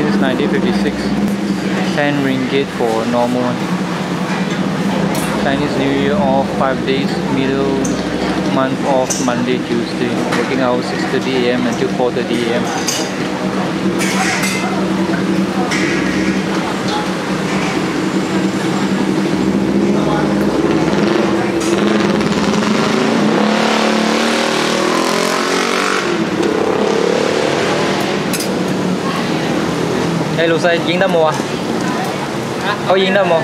since 1956. 10 ringgit for normal. Chinese New Year off 5 days, middle month off Monday, Tuesday. Working hours 6.30 a.m. until 4.30 a.m. Ê, Lucy, diễn đã mua à? Có diễn đã mua?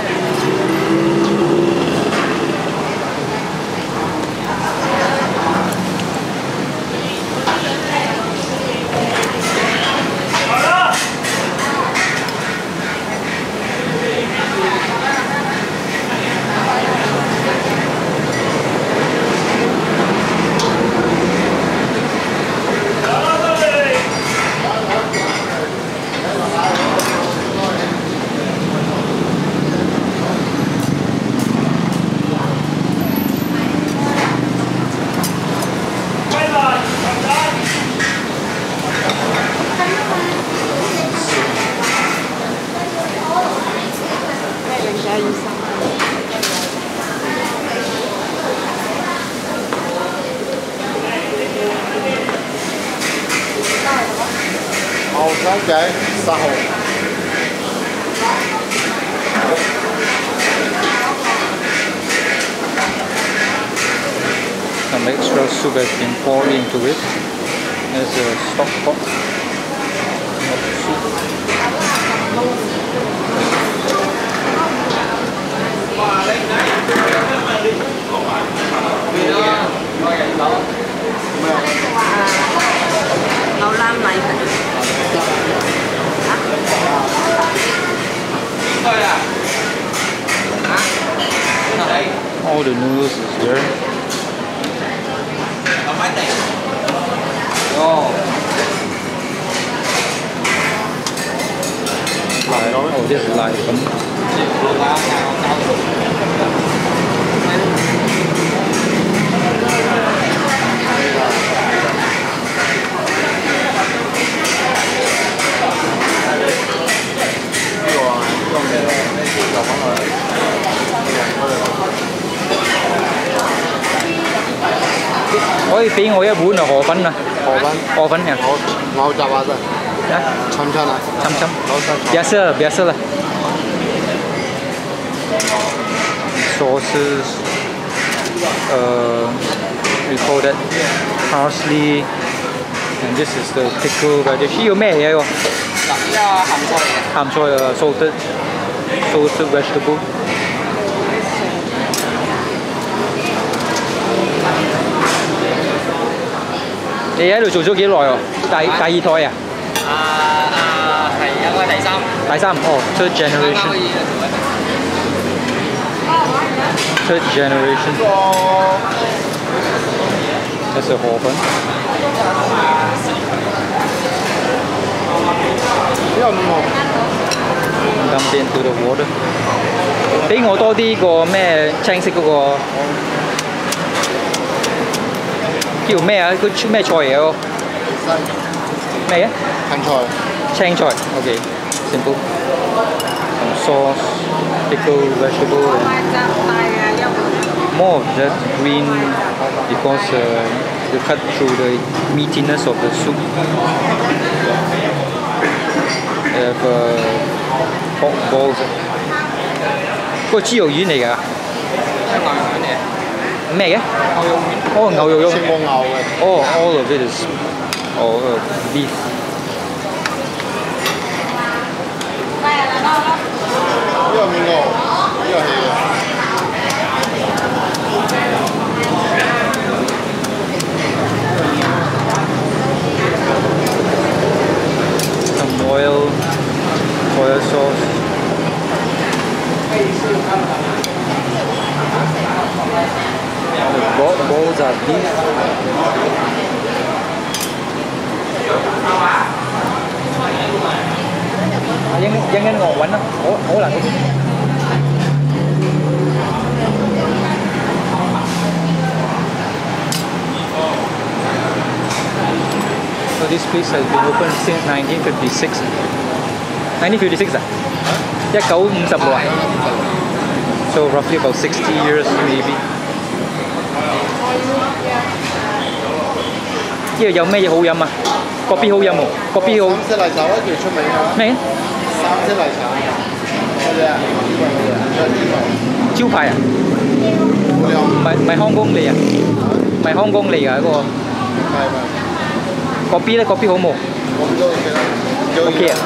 nói chơi xã hội some extra soup has been poured into it as a stock pot the noodles is there. Oh, this is live. Ôi,俾我一碗啊，河粉啊，河粉，河粉呀，牛牛杂啊真，啊，亲亲啊，참참。牛杂。 biasa biasa lah sauces uh, we call that parsley and this is the pickle radish 呢个咩嘢喎？咸菜啊，salted salted vegetable 你喺度做咗几耐喎？第第二胎啊？啊啊，系应该第三，第三哦，third 啱啱 generation 可以做一 third generation 这是河粉。呢个五号， dump it into the water。俾我多啲个咩青色嗰个 叫咩啊？佢出咩菜嚟嘅？咩啊？芹菜，青菜。OK。simple。sauce, pickle, vegetable, and more of that green because uh, you cut through the meatiness of the soup. They have uh, pork balls. 嗰个猪肉丸嚟㗎，系牛肉丸嚟， 咩嘅？牛肉丸。哦，牛肉丸。清冇牛嘅，哦，all of it is oh uh, beef. are these? Dân, dân nên ngồi quánh đó, ủa, ủa là cái gì? So this place has been open since 1956. 1956 à? Huh? 1957. So roughly about 60 years maybe. 呢度有咩嘢好饮啊？个 B 好饮喎，个 B 好三色奶茶咧最出名㗎，咩？三色奶茶，嗰只啊，呢个呢个呢个招牌啊？冇料，唔系唔系香港嚟啊？唔系香港嚟㗎嗰个系咪？个 B 咧，个 B 好冇我唔都 OK 啦？OK 啊？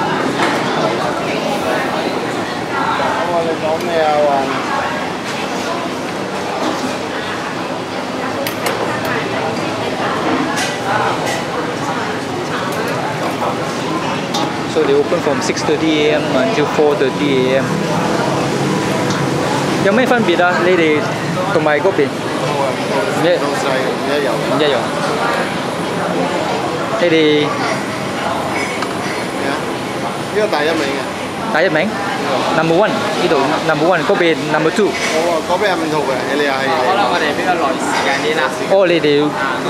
they open from 6:30 a.m. until 4:30 a.m. 有咩分别啊？你哋同埋嗰边唔一老细唔一样唔一样。你哋咩啊？呢个第一名嘅， 第一名 number one 呢度 number one 嗰边 number two。我话嗰边系唔同嘅，你哋系可能我哋比较耐时间啲啦。哦，你哋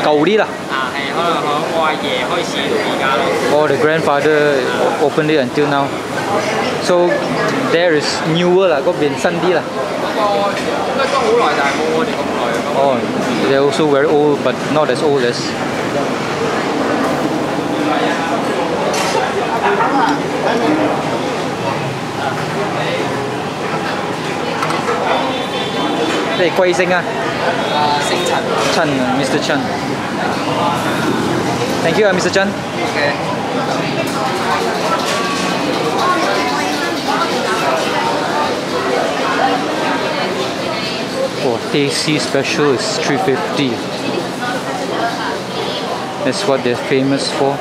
旧啲啦。啊，系可能响我阿爷开始到而家咯。Oh, the grandfather opened it until now. So there is newer 啦，嗰边新啲啦。嗰个应该都好耐，但系冇我哋咁耐咁。 Oh, they're also very old, but not as old as. 你哋贵姓啊？啊，星尘。陈 Mr. Chen。Thank you 啊，Mr. Chen。 OK。 Oh, Tasty special is 350. That's what they're famous for.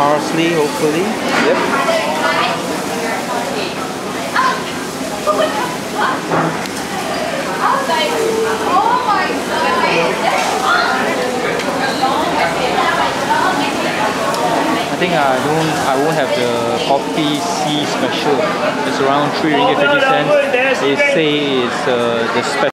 Parsley, hopefully. Yep. I think I don't I won't have the coffee C special. It's around three ringgit fifty cents. They say it's uh, the special